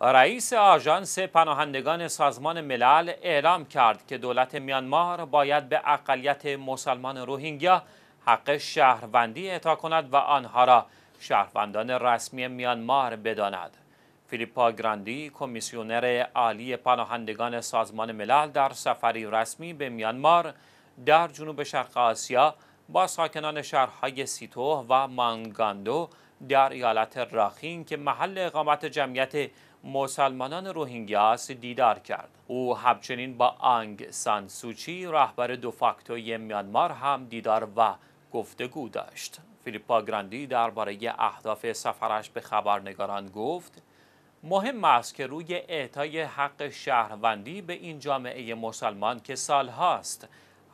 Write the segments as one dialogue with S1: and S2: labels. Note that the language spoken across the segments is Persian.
S1: رئیس آژانس پناهندگان سازمان ملل اعلام کرد که دولت میانمار باید به اقلیت مسلمان روهینگیا حق شهروندی اعطا کند و آنها را شهروندان رسمی میانمار بداند. فیلیپا گراندی کمیسیونر عالی پناهندگان سازمان ملل در سفری رسمی به میانمار در جنوب شرق آسیا با ساکنان شهرهای سیتو و مانگاندو در ایالت راخین که محل اقامت جمعیت مسلمانان روهینگیا است دیدار کرد. او همچنین با آنگ سان سوچی رهبر دوفاکتوی میانمار هم دیدار و گفتگو داشت. فیلیپا گراندی درباره اهداف سفرش به خبرنگاران گفت مهم است که روی اعطای حق شهروندی به این جامعه مسلمان که سالهاست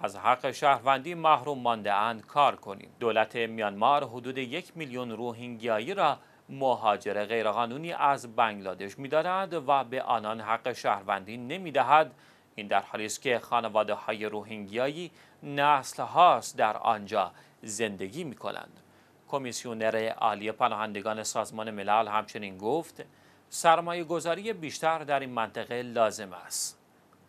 S1: از حق شهروندی محروم مانده اند کار کنیم. دولت میانمار حدود یک میلیون روهینگیایی را مهاجر غیرقانونی از بنگلادش میدارد و به آنان حق شهروندی نمی‌دهد این در حالی است که خانواده های روهینگیایی نسل هاست در آنجا زندگی می کنند. کمیسیونر عالی پناهندگان سازمان ملل همچنین گفت سرمایه گذاری بیشتر در این منطقه لازم است.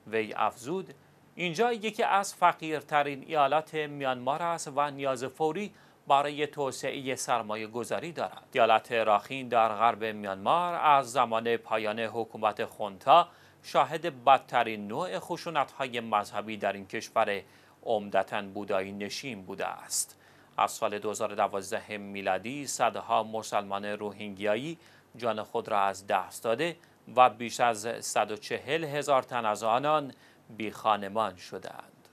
S1: وی افزود اینجا یکی از فقیرترین ایالات میانمار است و نیاز فوری برای توسعه سرمایه گذاری دارد. ایالت راخین در غرب میانمار از زمان پایان حکومت خونتا شاهد بدترین نوع خشونت های مذهبی در این کشور عمدتا بودایی نشین بوده است. از سال 2012 میلادی صدها مسلمان روهینگیایی جان خود را از دست داده و بیش از 140 هزار تن از آنان بی خانمان شدند.